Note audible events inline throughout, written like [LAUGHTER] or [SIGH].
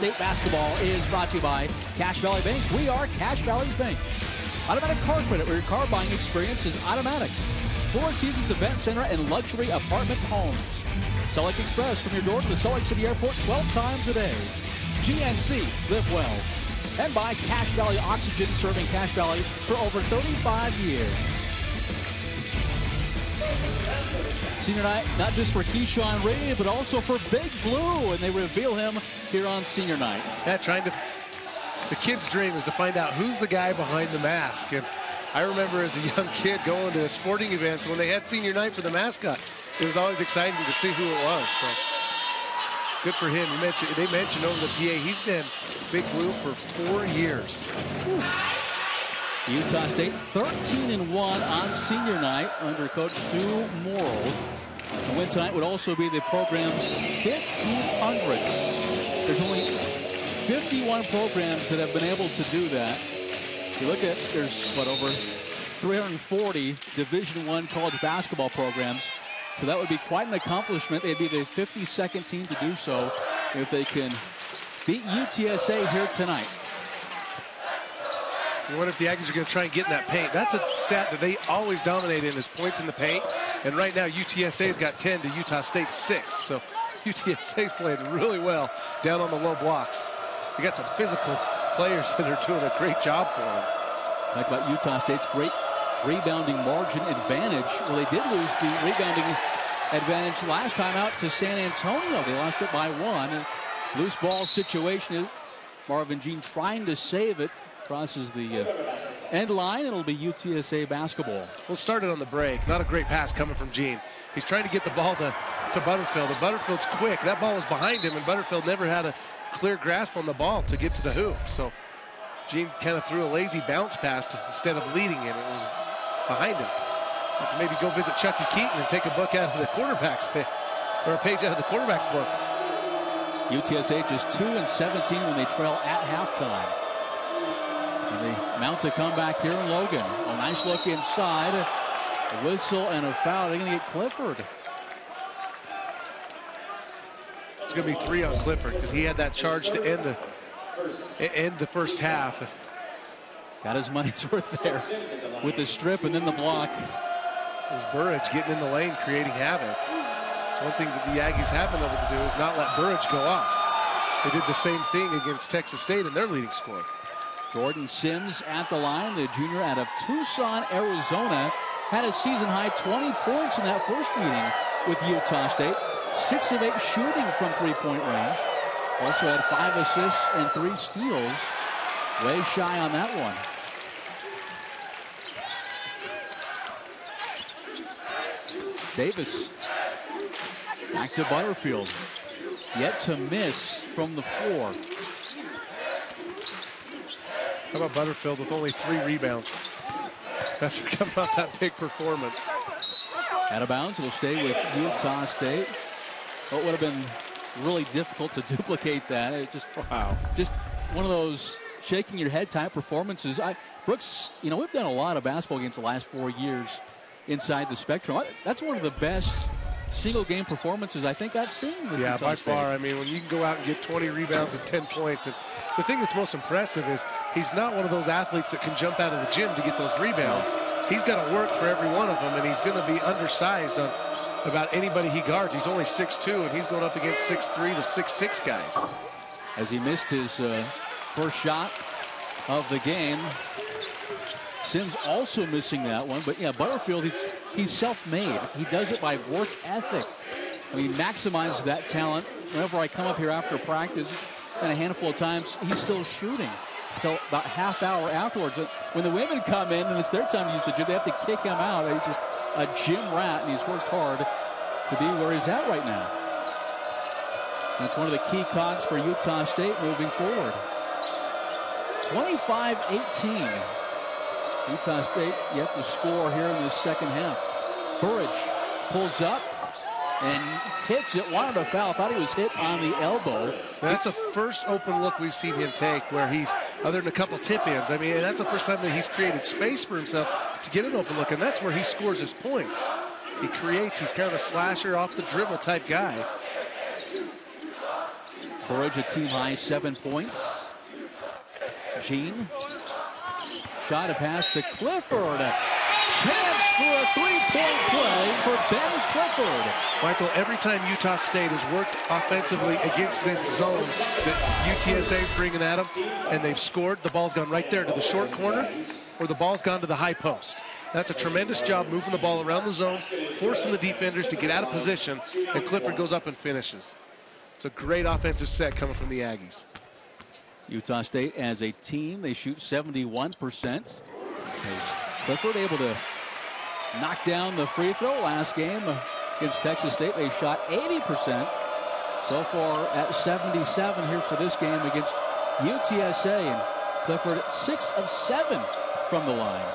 State basketball is brought to you by Cache Valley Bank. We are Cache Valley Bank. Automatic car credit, where your car buying experience is automatic. Four Seasons Event Center and luxury apartment homes. Salt Lake Express from your door to the Lake City Airport 12 times a day. GNC, live well. And by Cache Valley Oxygen, serving Cache Valley for over 35 years. Senior night, not just for Keyshawn Reed, but also for Big Blue, and they reveal him here on senior night. Yeah, trying to, the kid's dream is to find out who's the guy behind the mask. And I remember as a young kid going to sporting events when they had senior night for the mascot. It was always exciting to see who it was. So good for him. You mentioned, they mentioned over the PA, he's been Big Blue for four years. Whew. Utah State 13 and 1 on senior night under coach Stew Morrill. The win tonight would also be the program's 1500. There's only 51 programs that have been able to do that. If you look at there's what over 340 Division One college basketball programs. So that would be quite an accomplishment. They'd be the 52nd team to do so if they can beat UTSA here tonight. You wonder if the Aggies are going to try and get in that paint. That's a stat that they always dominate in is points in the paint. And right now, UTSA's got 10 to Utah State 6. So [LAUGHS] UTSA's playing really well down on the low blocks. You got some physical players that are doing a great job for them. Talk about Utah State's great rebounding margin advantage. Well, they did lose the rebounding advantage last time out to San Antonio. They lost it by one. Loose ball situation. Marvin Jean trying to save it crosses the uh, end line. It'll be UTSA basketball. We'll start it on the break. Not a great pass coming from Jean. He's trying to get the ball to, to Butterfield. And Butterfield's quick. That ball was behind him, and Butterfield never had a clear grasp on the ball to get to the hoop. So Jean kind of threw a lazy bounce pass to, instead of leading it. It was behind him. So maybe go visit Chuckie Keeton and take a book out of the quarterback's book, or a page out of the quarterback's book. UTSA just 2 and 17 when they trail at halftime. And they mount a comeback here in Logan. A nice look inside. A whistle and a foul. They're going to get Clifford. It's going to be three on Clifford because he had that charge to end the end the first half. Got his money's [LAUGHS] worth there with the strip and then the block. It was Burrage getting in the lane, creating havoc. One thing that the Aggies have been able to do is not let Burrage go off. They did the same thing against Texas State in their leading score. Jordan Sims at the line, the junior out of Tucson, Arizona, had a season high 20 points in that first meeting with Utah State. Six of eight shooting from three-point range. Also had five assists and three steals. Way shy on that one. Davis back to Butterfield. Yet to miss from the floor. How about Butterfield with only three rebounds after [LAUGHS] coming off that big performance? Out of bounds, it'll stay with Utah State. What would have been really difficult to [LAUGHS] duplicate that. It just wow, just one of those shaking your head type performances. I, Brooks, you know, we've done a lot of basketball games the last four years inside the spectrum. That's one of the best single game performances I think I've seen. yeah, Utah by State. far. I mean, when you can go out and get 20 rebounds and 10 points, and the thing that's most impressive is he's not one of those athletes that can jump out of the gym to get those rebounds. He's got to work for every one of them, and he's going to be undersized on about anybody he guards. He's only 6'2", and he's going up against 6'3 to 6'6 guys. As he missed his uh, first shot of the game, Sims also missing that one. But yeah, Butterfield, he's he's self-made. He does it by work ethic. I mean, maximizes that talent. Whenever I come up here after practice, and a handful of times, he's still shooting until about half hour afterwards. When the women come in and it's their time to use the gym, they have to kick him out. He's just a gym rat, and he's worked hard to be where he's at right now. That's one of the key cogs for Utah State moving forward. 25-18. Utah State yet to score here in the second half. Burrage pulls up and hits it. Wanted a foul. Thought he was hit on the elbow. That's the first open look we've seen him take where he's, other than a couple tip-ins, I mean, that's the first time that he's created space for himself to get an open look, and that's where he scores his points. He creates, he's kind of a slasher off the dribble type guy. Burrage a team high seven points. Jean. Shot a pass to Clifford. Chance for a three-point play for Ben Clifford. Michael, every time Utah State has worked offensively against this zone that UTSA is bringing at them, and they've scored, the ball's gone right there to the short corner, or the ball's gone to the high post. That's a tremendous job moving the ball around the zone, forcing the defenders to get out of position, and Clifford goes up and finishes. It's a great offensive set coming from the Aggies. Utah State as a team, they shoot 71%. As Clifford able to knock down the free throw last game against Texas State. They shot 80%. So far at 77 here for this game against UTSA. And Clifford six of seven from the line.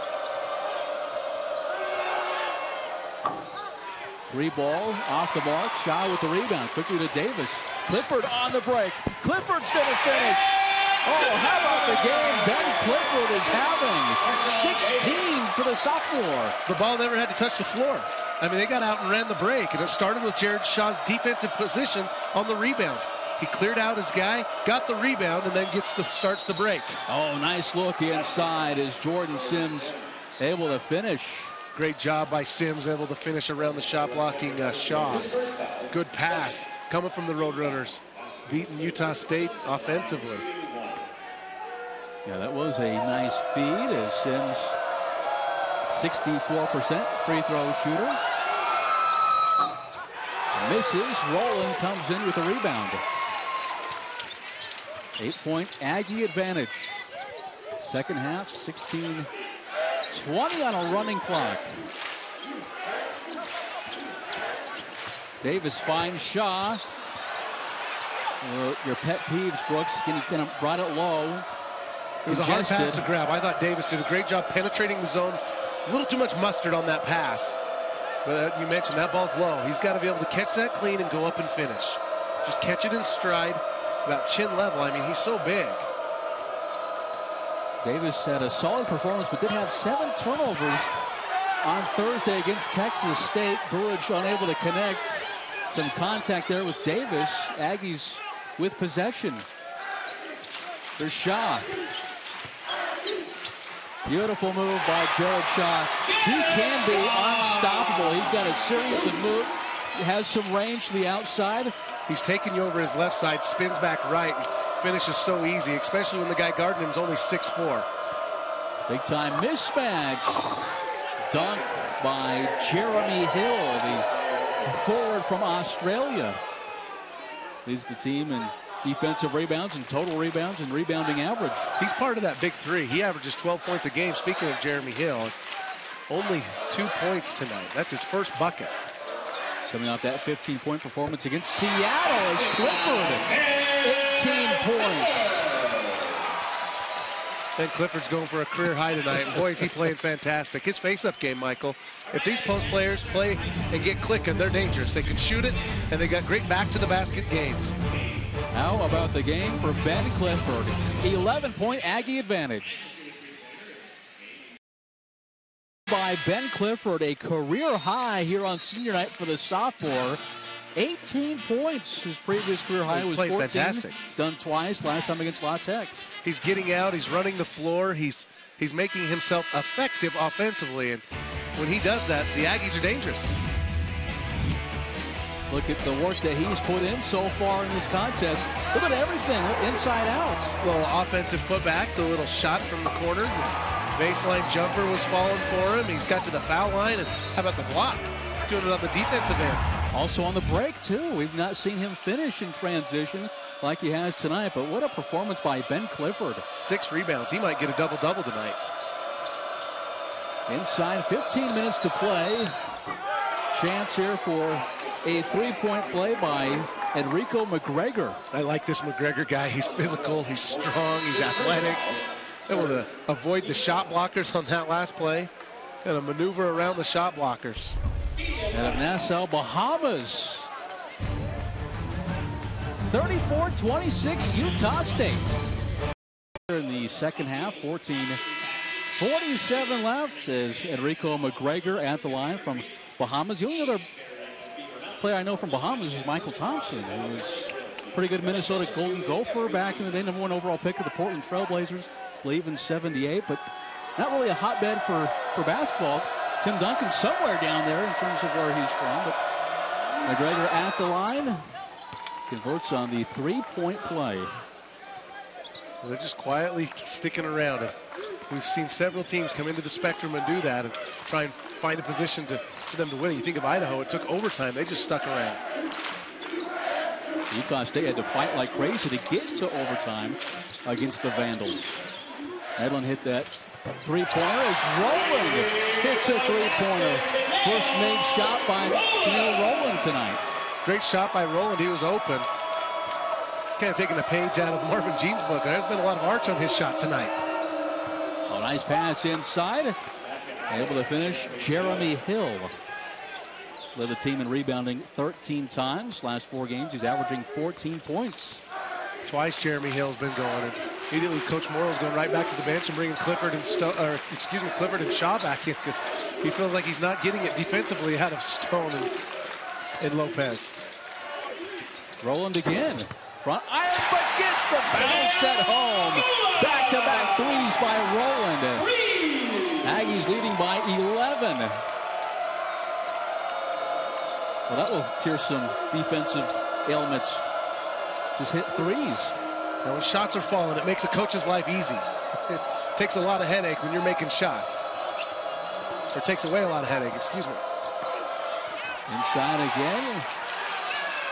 Three ball off the mark. Shaw with the rebound. Quickly to Davis. Clifford on the break. Clifford's going to finish. Oh, how about the game Ben Clifford is having? 16 for the sophomore. The ball never had to touch the floor. I mean, they got out and ran the break, and it started with Jarred Shaw's defensive position on the rebound. He cleared out his guy, got the rebound, and then gets the starts the break. Oh, nice look inside as Jordan Sims able to finish. Great job by Sims, able to finish around the shot blocking uh, Shaw. Good pass coming from the Roadrunners, beating Utah State offensively. Yeah, that was a nice feed as Sims 64% free throw shooter. Misses. Roland comes in with a rebound. Eight-point Aggie advantage. Second half, 16 20 on a running clock. Davis finds Shaw. Your, pet peeves, Brooks, kind of brought it low. It was a hard pass to grab. I thought Davis did a great job penetrating the zone. A little too much mustard on that pass. But uh, you mentioned that ball's low. He's got to be able to catch that clean and go up and finish. Just catch it in stride, about chin level. I mean, he's so big. Davis had a solid performance, but did have seven turnovers on Thursday against Texas State. Burrage unable to connect. Some contact there with Davis. Aggies with possession. There's Shaw. Beautiful move by Jarred Shaw. He can be unstoppable. He's got a series of moves. He has some range to the outside. He's taking you over his left side, spins back right, and finishes so easy, especially when the guy guarding him is only 6'4". Big time mismatch. Dunk by Jeromie Hill, the forward from Australia. Leads the team in defensive rebounds and total rebounds and rebounding average. He's part of that big three. He averages 12 points a game. Speaking of Jeromie Hill, only two points tonight. That's his first bucket. Coming off that 15-point performance against Seattle is Clifford. 18 points. Ben Clifford's going for a career high tonight. And boy, is he playing fantastic. His face-up game, Michael. If these post players play and get clicking, they're dangerous. They can shoot it, and they got great back-to-the-basket games. How about the game for Ben Clifford? 11-point Aggie advantage. By Ben Clifford, a career high here on senior night for the sophomore. 18 points. His previous career high was 14. Fantastic. Done twice, last time against La Tech. He's getting out. He's running the floor. He's he's making himself effective offensively. And when he does that, the Aggies are dangerous. Look at the work that he's put in so far in this contest. Look at everything inside out. Little offensive putback, the little shot from the corner. The baseline jumper was falling for him. He's got to the foul line. And how about the block? He's doing it on the defensive end. Also on the break, too. We've not seen him finish in transition like he has tonight, but what a performance by Ben Clifford. Six rebounds. He might get a double-double tonight. Inside 15 minutes to play. Chance here for a three-point play by Edrico McGregor. I like this McGregor guy. He's physical, he's strong, he's athletic. Able to avoid the shot blockers on that last play and a maneuver around the shot blockers. Out of Nassau, Bahamas. 34-26 Utah State. In the second half, 14 47 left as Edrico McGregor at the line from Bahamas. The only other player I know from Bahamas is Mychal Thompson, who's pretty good Minnesota Golden Gopher back in the day, number one overall pick of the Portland Trailblazers, believe in 78, but not really a hotbed for, for basketball. Tim Duncan somewhere down there in terms of where he's from, but McGregor at the line converts on the three-point play. They're just quietly sticking around. We've seen several teams come into the spectrum and do that and try and find a position to, for them to win. You think of Idaho, it took overtime. They just stuck around. Utah State had to fight like crazy to get to overtime against the Vandals. Medlin hit that three-pointer as Roland hits a three-pointer. First made shot by Neil Roland tonight. Great shot by Roland. He was open. He's kind of taking a page out of [LAUGHS] Marvin Jean's book. There's been a lot of arch on his shot tonight. A nice pass inside. Able to finish Jeromie Hill. Led the team in rebounding 13 times. Last four games, he's averaging 14 points. Twice Jeromie Hill's been going. And immediately Coach Morrill's going right back to the bench and bringing Clifford and Sto or excuse me, Clifford and Shaw back in because he feels like he's not getting it defensively out of Stone and, and Lopez. Roland again. Front iron, but gets the bounce at home. Back-to-back -back threes by Roland. Aggies leading by 11. Well, that will cure some defensive ailments. Just hit threes. Now, when shots are falling, it makes a coach's life easy. It [LAUGHS] takes a lot of headache when you're making shots. Or takes away a lot of headache, excuse me. Inside again.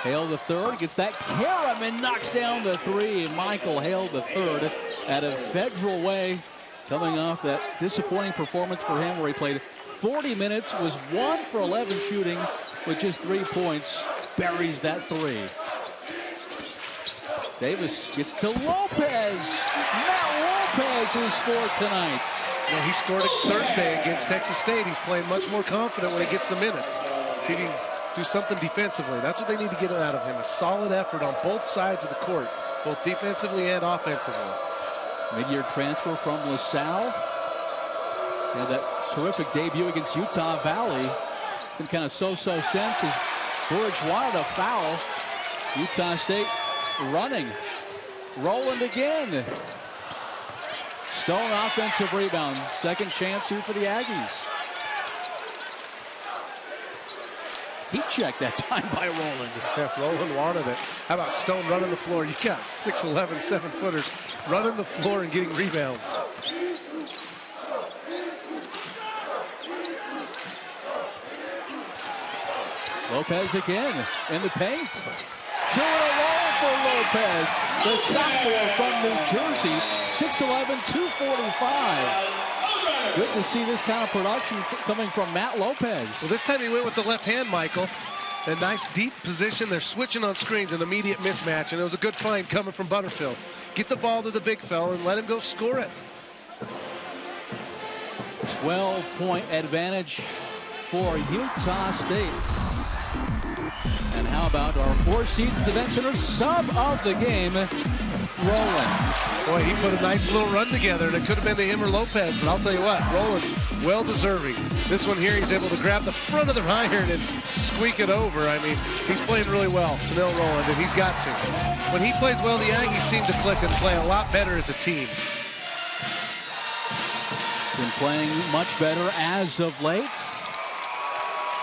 Hale the third gets that carom and knocks down the three. Michael Hale the third at a federal way coming off that disappointing performance for him where he played 40 minutes, was one for 11 shooting with just three points, buries that three. Davis gets to Lopez. Matt Lopez has scored tonight. He scored it Thursday against Texas State. He's playing much more confident when he gets the minutes. See if he can do something defensively. That's what they need to get out of him. A solid effort on both sides of the court, both defensively and offensively. Mid-year transfer from LaSalle. Had that terrific debut against Utah Valley. Been kind of so-so since as wanted a foul. Utah State running. Roland again. Stone offensive rebound. Second chance here for the Aggies. Heat check that time by Roland. Yeah, Roland wanted it. How about Stone running the floor? You got 6'11", seven-footers running the floor and getting rebounds. Lopez again in the paint. Two in a row for Lopez. The sophomore from New Jersey, 6'11", 245. Good to see this kind of production coming from Matt Lopez. Well, this time he went with the left hand, Michael. A nice deep position. They're switching on screens, an immediate mismatch, and it was a good find coming from Butterfield. Get the ball to the big fella and let him go score it. 12-point advantage for Utah State. And how about our Four Seasons Event Center sub of the game, Roland. Boy, he put a nice little run together, and it could have been to him or Lopez, but I'll tell you what, Roland, well deserving. This one here, he's able to grab the front of the [LAUGHS] iron and squeak it over. I mean, he's playing really well, Tanil Roland, and he's got to. When he plays well, the Aggies seem to click and play a lot better as a team. Been playing much better as of late.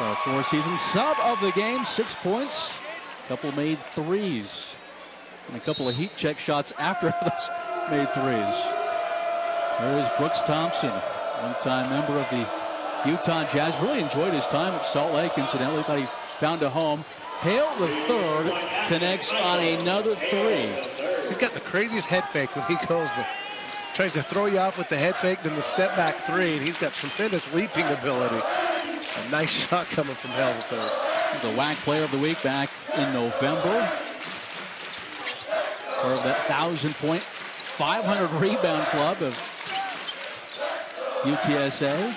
Our four season sub of the game, six points, couple made threes, and a couple of heat check shots after [LAUGHS] those made threes. There is Brooks Thompson, one-time member of the Utah Jazz. Really enjoyed his time at Salt Lake, incidentally. Thought he found a home. Hale the third connects on another three. He's got the craziest head fake when he goes, but tries to throw you off with the head fake, then the step back three, and he's got tremendous leaping ability. A nice [LAUGHS] shot coming from Hale the third. He's the WAC Player of the Week back in November. Part of that 1,000-point, 500 rebound club of UTSA.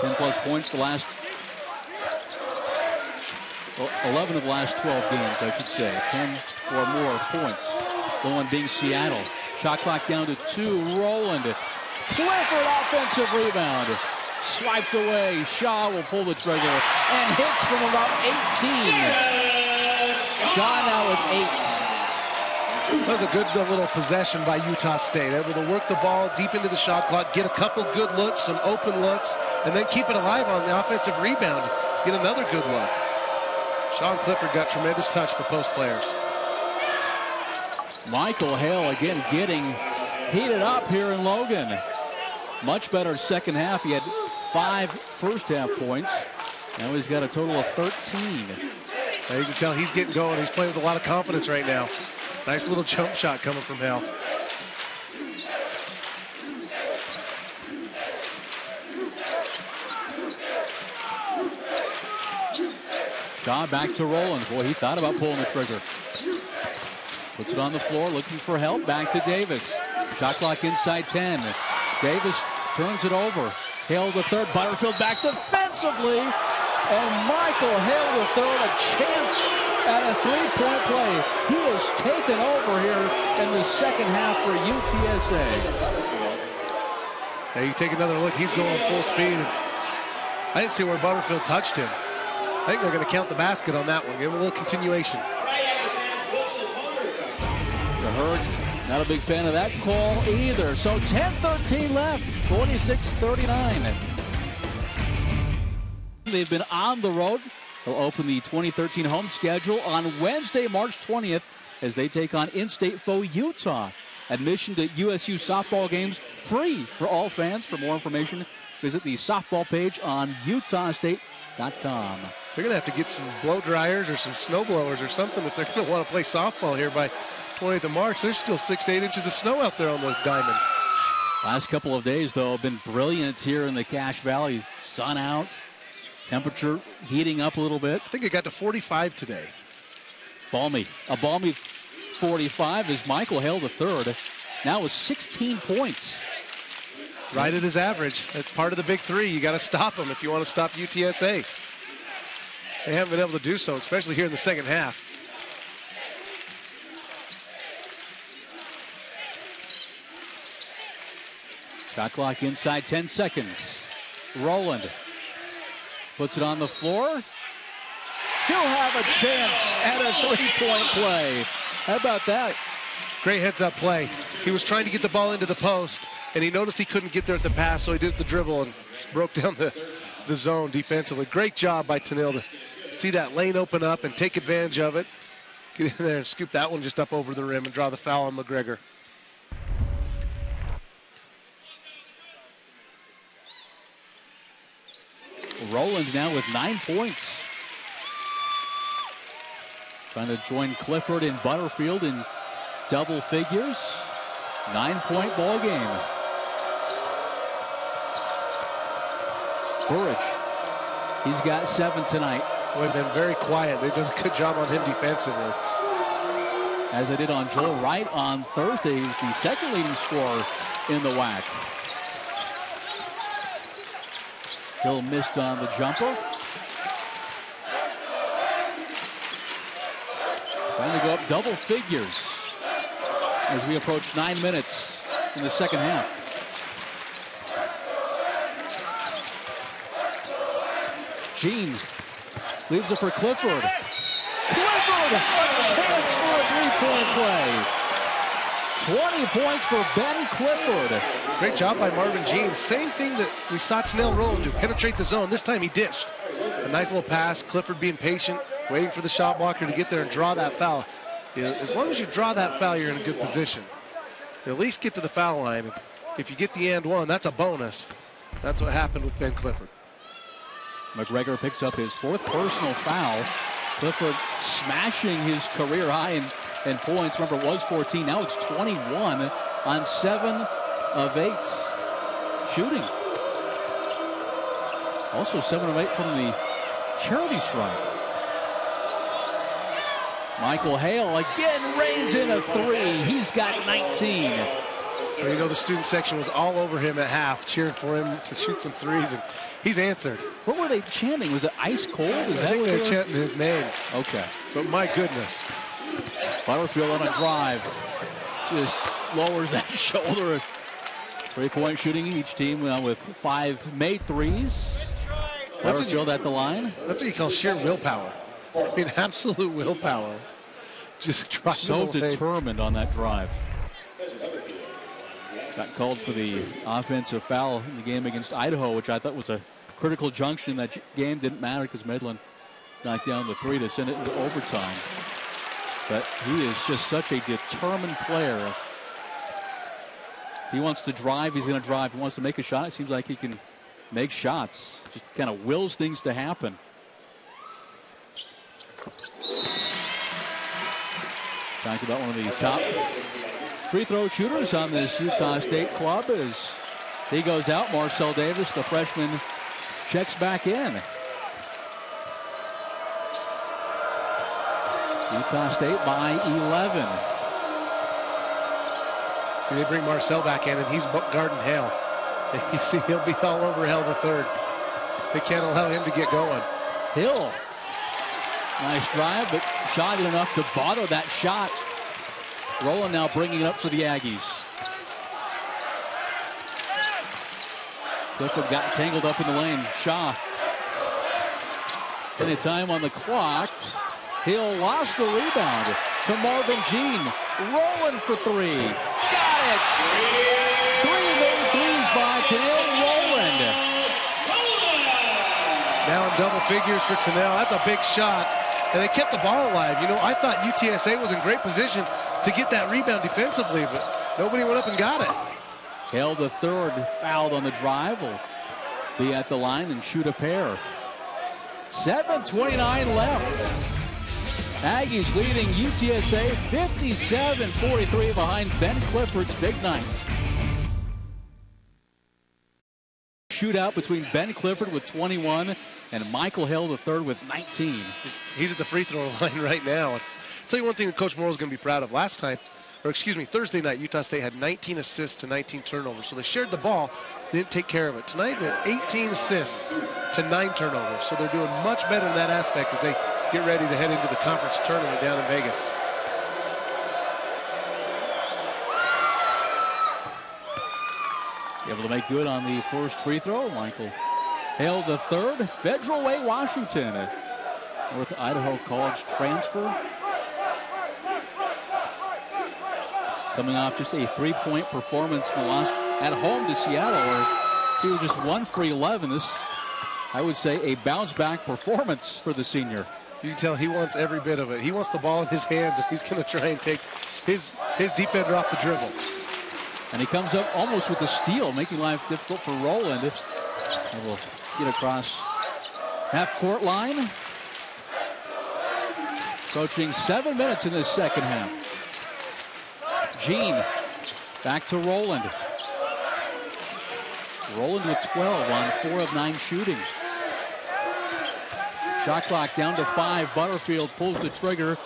10 plus points the last, well, 11 of the last 12 games, I should say. 10 or more points. The one being Seattle. Shot clock down to two. Roland. Clifford offensive rebound swiped away. Shaw will pull the trigger and hits from about 18. Shaw now with eight. That was a good little possession by Utah State. Able to work the ball deep into the shot clock, get a couple good looks, some open looks, and then keep it alive on the offensive rebound. Get another good look. Sean Clifford got tremendous touch for post players. Michael Hale again getting heated up here in Logan. Much better second half. He had five first half points. Now he's got a total of 13. Now you can tell he's getting going. He's playing with a lot of confidence right now. Nice little jump shot coming from Hale. Shaw back to Roland. Boy, he thought about pulling the trigger. Puts it on the floor, looking for help. Back to Davis. Shot clock inside 10. Davis turns it over. Hale the third. Butterfield back defensively. And Michael Hale the third, a chance at a three-point play. He has taken over here in the second half for UTSA. Now you take another look. He's going full speed. I didn't see where Butterfield touched him. I think they're going to count the basket on that one. Give him a little continuation. The Herd, not a big fan of that call either. So 10-13 left, 46-39. They've been on the road. They'll open the 2013 home schedule on Wednesday, March 20th as they take on in-state foe Utah. Admission to USU softball games free for all fans. For more information, visit the softball page on utahstate.com. They're going to have to get some blow dryers or some snow blowers or something if they're going [LAUGHS] to want to play softball here by 20th of March. There's still six to eight inches of snow out there on the diamond. Last couple of days, though, have been brilliant here in the Cache Valley. Sun out, temperature heating up a little bit. I think it got to 45 today. Balmy. A balmy 45 is Michael Hale the third. Now with 16 points. Right at his average. That's part of the big three. You got to stop him if you want to stop UTSA. They haven't been able to do so, especially here in the second half. Shot clock inside 10 seconds. Roland puts it on the floor. He'll have a chance at a three-point play. How about that? Great heads-up play. He was trying to get the ball into the post, and he noticed he couldn't get there at the pass, so he did the dribble and broke down the, the zone defensively. Great job by Tennille to see that lane open up and take advantage of it. Get in there and scoop that one just up over the rim and draw the foul on McGregor. Roland now with nine points. Trying to join Clifford and Butterfield in double figures. Nine-point ball game. Burrage, he's got seven tonight. They've been very quiet. They've done a good job on him defensively. As they did on Joel Wright on Thursday, he's the second leading scorer in the WAC. Hill missed on the jumper. Trying to go up double figures as we approach nine minutes in the second half. Jean leaves it for Clifford. Clifford, chance for a three-point play. 20 points for Ben Clifford. Great job by Marvin Jean. Same thing that we saw Tennille Roland do, penetrate the zone. This time he dished. A nice little pass. Clifford being patient, waiting for the shot blocker to get there and draw that foul. You know, as long as you draw that foul, you're in a good position. You at least get to the foul line. If you get the and one, that's a bonus. That's what happened with Ben Clifford. McGregor picks up his fourth personal foul. Clifford smashing his career high in, in points. Remember, it was 14. Now it's 21 on seven of eight shooting. Also seven of eight from the charity stripe. Michael Hale again reigns in a three. He's got 19. Well, you know, the student section was all over him at half, cheering for him to shoot some threes, and he's answered. What were they chanting? Was it ice cold? Is I that think they were- chanting his name. Okay. But my goodness. Butterfield on a drive. Just lowers that [LAUGHS] shoulder. Three-point shooting each team uh, with five made threes. Butterfield at the line. That's what you call sheer willpower. I mean, [LAUGHS] absolute willpower. Just trying so determined on that drive. Got called for the offensive foul in the game against Idaho, which I thought was a critical junction in that game. Didn't matter because Medlin knocked down the three to send it into overtime. But he is just such a determined player. If he wants to drive, he's going to drive. If he wants to make a shot, it seems like he can make shots. Just kind of wills things to happen. Talked about one of the top free throw shooters on this Utah State club as he goes out. Marcel Davis, the freshman, checks back in. Utah State by 11. See, they bring Marcel back in, and he's guarding Hale. And [LAUGHS] you see, he'll be all over Hale the third. They can't allow him to get going. Hill. Nice drive, but shot enough to bottle that shot. Roland now bringing it up for the Aggies. Clifford got tangled up in the lane. Shaw. Any time on the clock. Hill lost the rebound to Marvin Jean. Roland for three. Got it! Three made threes by Tennille Roland. Now in double figures for Tennille. That's a big shot. And they kept the ball alive. You know, I thought UTSA was in great position to get that rebound defensively, but nobody went up and got it. Hale the third fouled on the drive will be at the line and shoot a pair. 7.29 left. Aggies leading UTSA 57-43 behind Ben Clifford's big night. Shootout between Ben Clifford with 21 and Michael Hale the third with 19. He's, at the free throw [LAUGHS] line right now. I'll tell you one thing that Coach Morrill is going to be proud of. Last time, or excuse me, Thursday night, Utah State had 19 assists to 19 turnovers. So they shared the ball, didn't take care of it. Tonight, they had 18 assists to nine turnovers. So they're doing much better in that aspect as they get ready to head into the conference tournament down in Vegas. Able to make good on the first free throw. Michael Hale the third. Federal Way, Washington. North Idaho College transfer. Coming off just a three-point performance in the loss at home to Seattle, where he was just one for 11. This, I would say, a bounce-back performance for the senior. You can tell he wants every bit of it. He wants the ball in his hands, and he's going to try and take his, his defender off the dribble. And he comes up almost with a steal, making life difficult for Roland. And will get across half-court line. Coaching seven minutes in this second half. Jean back to Roland. Roland with 12 on four of nine shooting. Shot clock down to five. Butterfield pulls the trigger.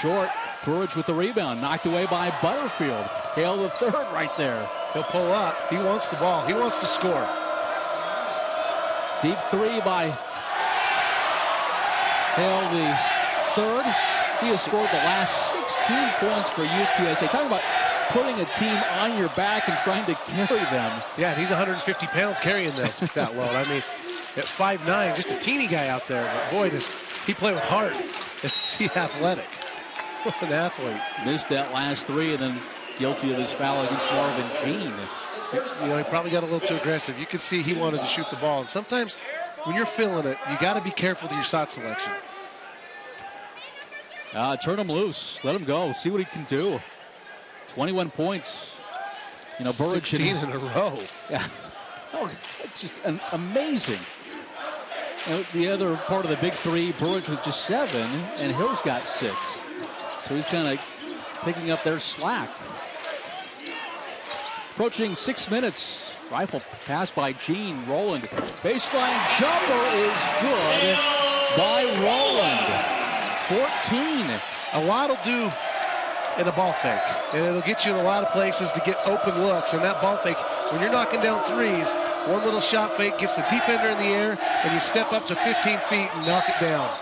Short. Burrage with the rebound. Knocked away by Butterfield. Hale the third right there. He'll pull up. He wants the ball. He wants to score. Deep three by Hale the third. He has scored the last 16 points for UTSA. Talking about putting a team on your back and trying to carry them. Yeah, and he's 150 pounds carrying this that load. I mean, at 5'9", just a teeny guy out there. But boy, does he play with heart. [LAUGHS] Is he athletic? What an athlete. Missed that last three and then guilty of his foul against Marvin Jean. You know, he probably got a little too aggressive. You could see he wanted to shoot the ball. And sometimes when you're feeling it, you got to be careful with your shot selection. Uh, turn him loose. Let him go. See what he can do. 21 points. You know, Burrage 16 in a row. [LAUGHS] Yeah. Oh, just an amazing. The other part of the big three, Burrage with just seven, and Hill's got six. So he's kind of picking up their slack. Approaching six minutes. Rifle pass by Jean Roland. Baseline jumper is good by Roland. 14. A lot will do in a ball fake. And it'll get you in a lot of places to get open looks. And that ball fake, when you're knocking down threes, one little shot fake gets the defender in the air, and you step up to 15 feet and knock it down.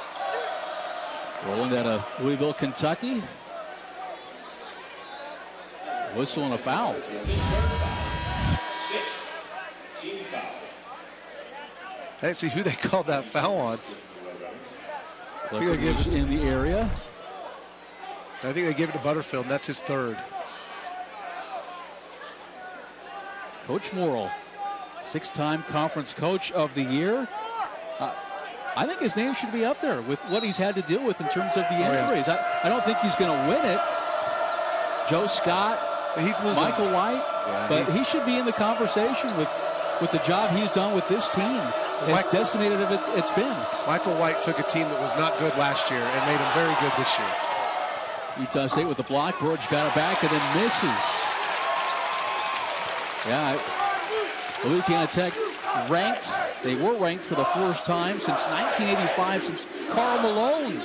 Rolling out of Louisville, Kentucky. Whistle and a foul. I didn't see who they [LAUGHS] called that foul on. Clifford was in the area. I think they gave it to Butterfield, and that's his third. Coach Morrill, six-time conference coach of the year. Uh, I think his name should be up there with what he's had to deal with in terms of the injuries. Oh, yeah. I, I don't think he's going to win it. Joe Scott, he's losing. Michael White, yeah, but he should be in the conversation with, with the job he's done with this team. As decimated as it, it's been. Michael White took a team that was not good last year and made them very good this year. Utah State with the block. Burge got it back and then misses. Yeah, Louisiana Tech ranked. They were ranked for the first time since 1985, since Karl Malone.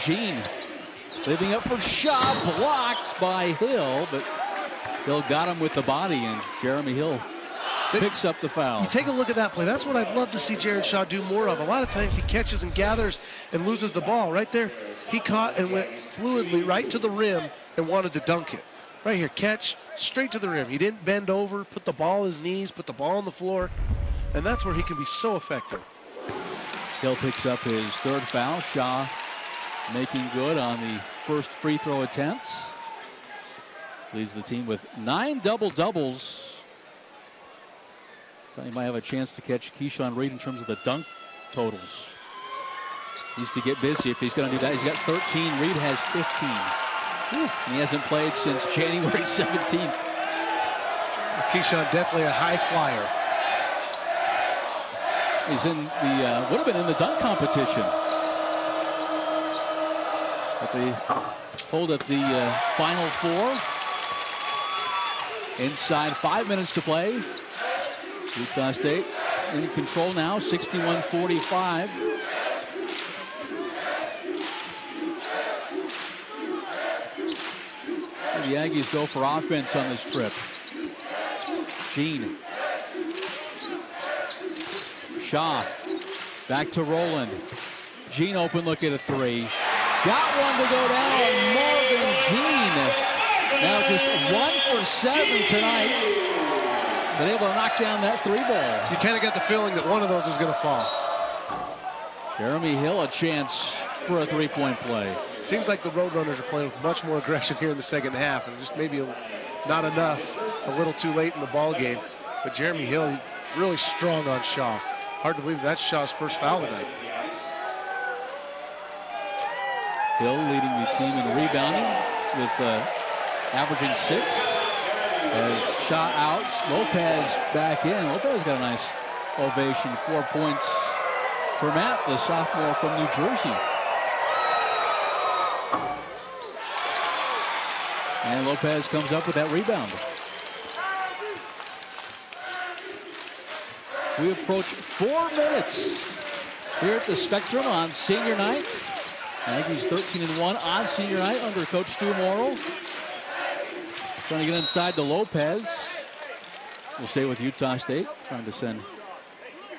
Jean living up for Shaw, blocked by Hill, but Hill got him with the body, and Jeromie Hill picks up the foul. You take a look at that play. That's what I'd love to see Jarred Shaw do more of. A lot of times he catches and gathers and loses the ball. Right there, he caught and went fluidly right to the rim and wanted to dunk it. Right here, catch straight to the rim. He didn't bend over, put the ball his knees, put the ball on the floor, and that's where he can be so effective. Hill picks up his third foul. Shaw making good on the first free throw attempts. Leads the team with nine double doubles Thought he might have a chance to catch Keyshawn Reed in terms of the dunk totals. Needs to get busy if he's going to do that. He's got 13. Reed has 15. And he hasn't played since January [LAUGHS] 17th. Keyshawn definitely a high flyer. He's in the, uh, would have been in the dunk competition. But they hold up the uh, final four. Inside five minutes to play. Utah State in control now, 61-45. The Aggies go for offense on this trip. Jean. Shaw. Back to Roland. Jean open look at a three. Got one to go down. Morgan Jean. Now just one for seven tonight been able to knock down that three ball. You kind of get the feeling that one of those is going to fall. Jeromie Hill a chance for a three-point play. Seems like the Roadrunners are playing with much more aggression here in the second half, and just maybe not enough, a little too late in the ball game. But Jeromie Hill really strong on Shaw. Hard to believe that's Shaw's first foul tonight. Hill leading the team in rebounding with uh, averaging six. As shot out, Lopez back in. Lopez got a nice ovation. Four points for Matt, the sophomore from New Jersey. And Lopez comes up with that rebound. We approach four minutes here at the Spectrum on senior night. Aggies 13 and 1 on senior night under Coach Stew Morrill. Trying to get inside to Lopez. We'll stay with Utah State. Trying to send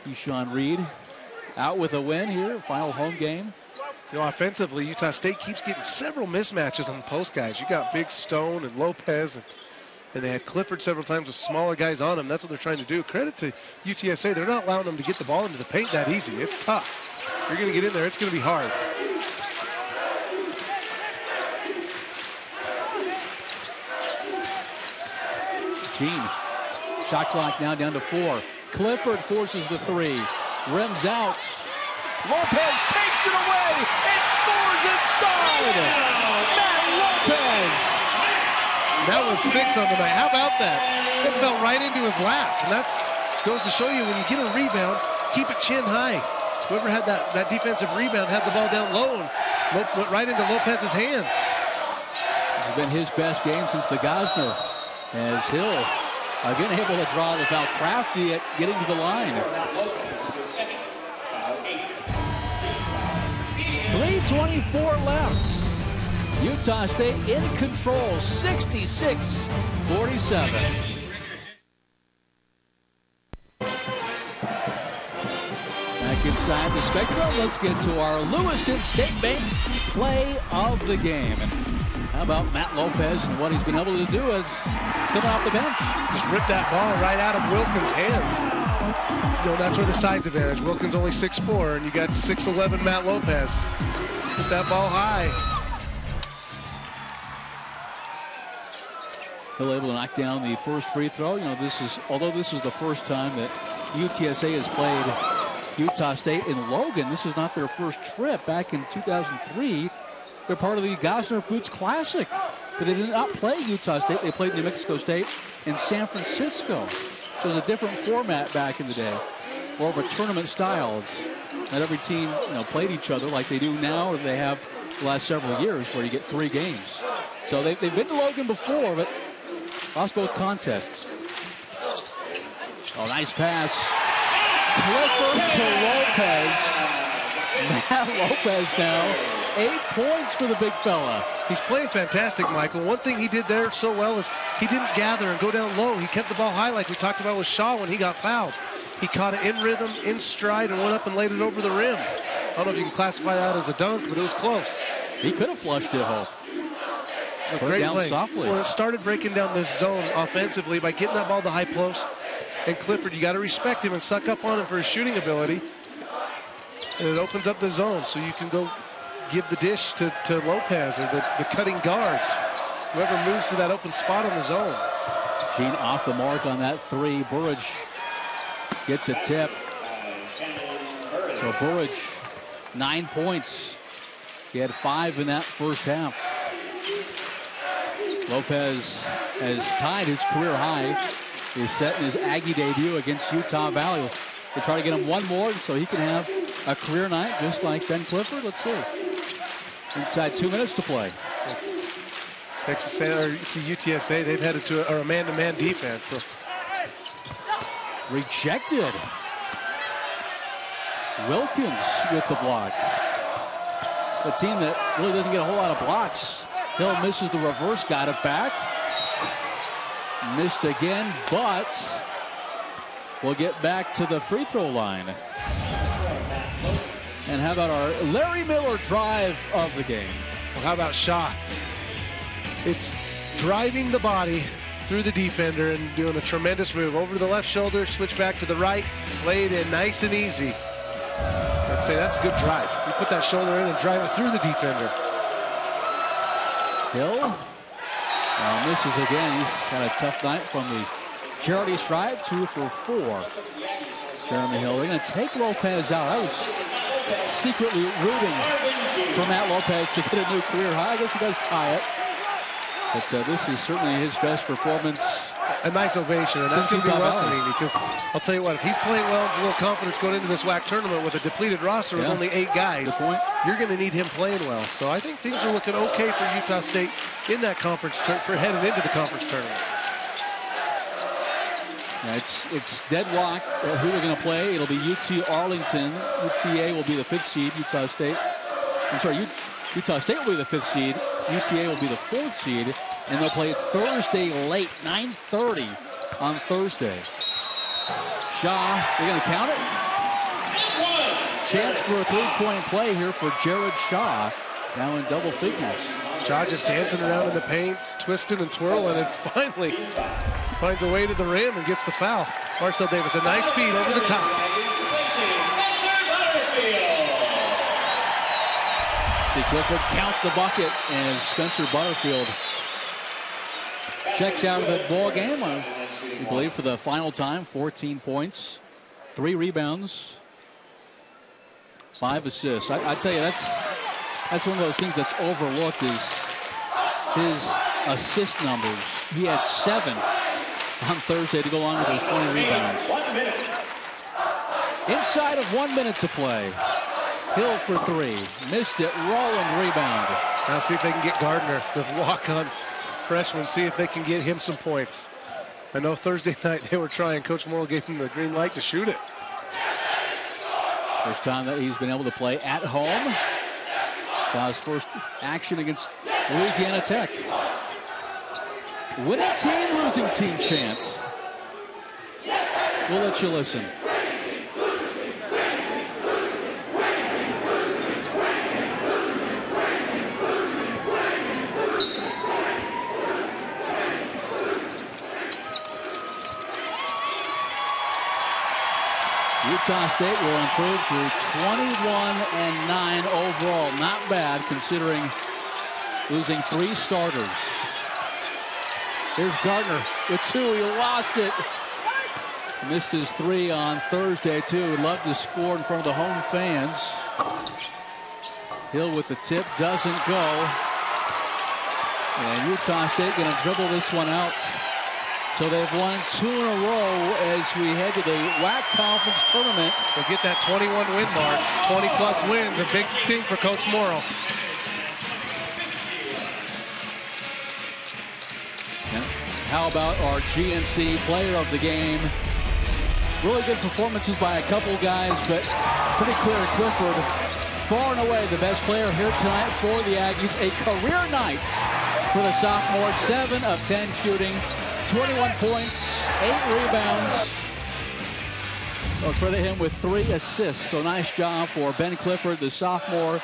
Keyshawn Reed out with a win here. Final home game. Know, offensively, Utah State keeps getting several mismatches on the post guys. You got Big Stone and Lopez, and, and they had Clifford several times with smaller guys on them. That's what they're trying to do. Credit to UTSA. They're not allowing them to get the ball into the paint that easy. It's tough. You're going to get in there, it's going to be hard. Jean, Shot clock now down to four. Clifford forces the three. Rims out. Lopez it away and scores inside. Matt Lopez. That was six on the night. How about that? It fell right into his lap. And that goes to show you when you get a rebound, keep it chin high. Whoever had that, that defensive rebound had the ball down low and went right into Lopez's hands. This has been his best game since the Gossner as Hill again able to draw without crafty at getting to the line. 324 left. Utah State in control, 66-47. Back inside the Spectrum, let's get to our Lewiston State Bank play of the game. How about Matt Lopez and what he's been able to do as coming off the bench? Just ripped that ball right out of Wilkins' hands. You know, that's where the size advantage. Wilkins only 6'4", and you got 6'11", Matt Lopez. Put that ball high. He'll able to knock down the first free throw. You know, this is although this is the first time that UTSA has played Utah State in Logan. This is not their first trip. Back in 2003, they're part of the Gossner Foods Classic, but they did not play Utah State. They played New Mexico State in San Francisco. So it was a different format back in the day, more of a tournament style. Not every team you know played each other like they do now, or they have the last several years, where you get three games. So they, they've been to Logan before, but Lost both contests. Oh, nice pass. Clifford to Lopez. [LAUGHS] Matt Lopez now. Eight points for the big fella. He's playing fantastic, Michael. One thing he did there so well is he didn't gather and go down low. He kept the ball high like we talked about with Shaw when he got fouled. He caught it in rhythm, in stride, and went up and laid it over the rim. I don't know if you can classify that as a dunk, but it was close. He could have flushed it home. A great down play. softly. Well, it started breaking down this zone offensively by getting that ball to high post. And Clifford, you got to respect him and suck up on him for his shooting ability. And it opens up the zone so you can go give the dish to, to Lopez or the, the cutting guards. Whoever moves to that open spot on the zone. Jean off the mark on that three. Burrage gets a tip. So Burrage, nine points. He had five in that first half. Lopez has tied his career high. He's setting his Aggie debut against Utah Valley. They try to get him one more so he can have a career night just like Ben Clifford. Let's see. Inside two minutes to play. Texas or UTSA, they've headed to a, a man-to-man -man defense. So. Rejected. Wilkins with the block. A team that really doesn't get a whole lot of blocks Hill misses the reverse, got it back. Missed again, but we'll get back to the free throw line. And how about our Larry Miller drive of the game? Well, how about shot? It's driving the body through the defender and doing a tremendous move. Over to the left shoulder, switch back to the right, laid in nice and easy. I'd say that's a good drive. You put that shoulder in and drive it through the defender. Hill misses again. He's had a tough night from the charity stripe, two for four. Jeromie Hill. They're to take Lopez out. I was secretly rooting for Matt Lopez to get a new career high. I guess he does tie it. But uh, this is certainly his best performance a nice ovation, and that's going to be welcoming because I'll tell you what, if he's playing well, a little confidence going into this WAC tournament with a depleted roster yeah. with only eight guys, you're going to need him playing well. So I think things are looking okay for Utah State in that conference for heading into the conference tournament. Yeah, it's it's deadlock. Uh, who they're going to play? It'll be UT Arlington. UTA will be the fifth seed. Utah State. I'm sorry. Utah State will be the fifth seed. UTA will be the fourth seed and they'll play Thursday late, 9.30 on Thursday. Shaw, they're going to count it. Chance for a three-point play here for Jarred Shaw, now in double figures. Shaw just dancing around in the paint, twisting and twirling, and finally finds a way to the rim and gets the foul. Marcel Davis, a nice feed over the top. Clifford count the bucket as Spencer Butterfield checks out of the ball game. Uh, I believe for the final time, 14 points, three rebounds, five assists. I, I tell you, that's that's one of those things that's overlooked is his assist numbers. He had seven on Thursday to go along with those 20 rebounds. Inside of one minute to play. Hill for three. Missed it. Roland rebound. Now see if they can get Gardner to walk on freshman, see if they can get him some points. I know Thursday [LAUGHS] night they were trying. Coach Morrill gave him the green light to shoot it. First time that he's been able to play at home. Saw his first action against Louisiana Tech. Winning team, losing team chance. We'll let you listen. Utah State will improve to 21 and 9 overall. Not bad considering losing three starters. Here's Gardner with two. He lost it. Missed his three on Thursday, too. Would love to score in front of the home fans. Hill with the tip doesn't go. And Utah State going to dribble this one out. So they've won two in a row as we head to the WAC Conference Tournament. They'll get that 21 win mark. 20 plus wins, a big thing for Coach Morrill. How about our GNC player of the game? Really good performances by a couple guys, but pretty clear Clifford, far and away the best player here tonight for the Aggies. A career night for the sophomore, 7 of 10 shooting, 21 points, 8 rebounds. I'll credit him with three assists, so nice job for Ben Clifford, the sophomore.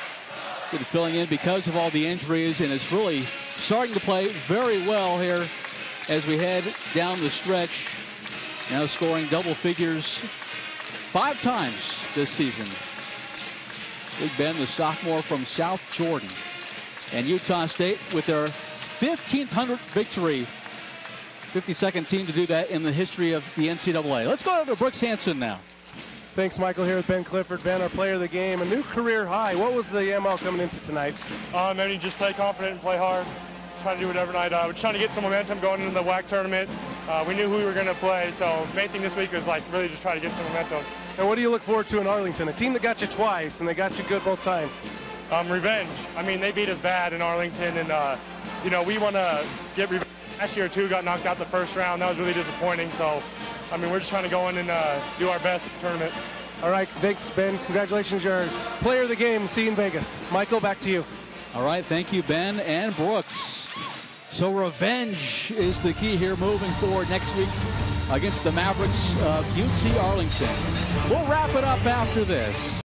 Been filling in because of all the injuries, and it's really starting to play very well here as we head down the stretch. Now scoring double figures five times this season. Big Ben, the sophomore from South Jordan. And Utah State with their 1,500th victory. 52nd team to do that in the history of the NCAA. Let's go over to Brooks Hanson now. Thanks, Michael. Here with Ben Clifford. Ben, our player of the game, a new career high. What was the ML coming into tonight? Um, I mean, just play confident and play hard. Trying to do it every night. Uh, we're trying to get some momentum going into the WAC tournament. Uh, we knew who we were going to play, so main thing this week was like really just try to get some momentum. And what do you look forward to in Arlington? A team that got you twice, and they got you good both times. Um, revenge. I mean, they beat us bad in Arlington, and uh, you know we want to get revenge. Last year too, got knocked out the first round. That was really disappointing. So, I mean, we're just trying to go in and uh, do our best at the tournament. All right, thanks, Ben. Congratulations, you're player of the game. See you in Vegas. Michael, back to you. All right, thank you, Ben and Brooks. So revenge is the key here moving forward next week against the Mavericks of UT Arlington. We'll wrap it up after this.